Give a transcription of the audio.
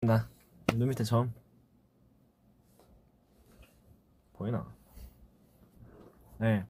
나 눈 밑에 점. 보이나? 네.